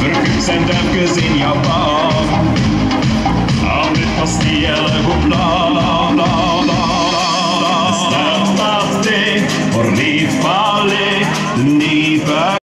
Verkukt zijn duifjes in Japan, bal. Aan dit pastille goed bla bla bla bla.